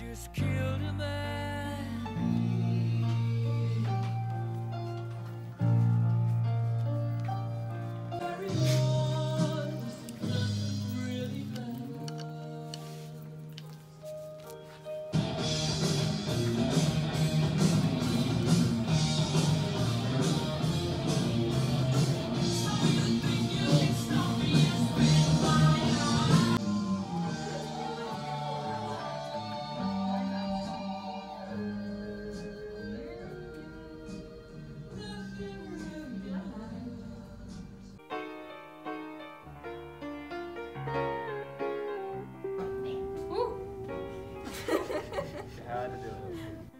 just killed a man. Yeah.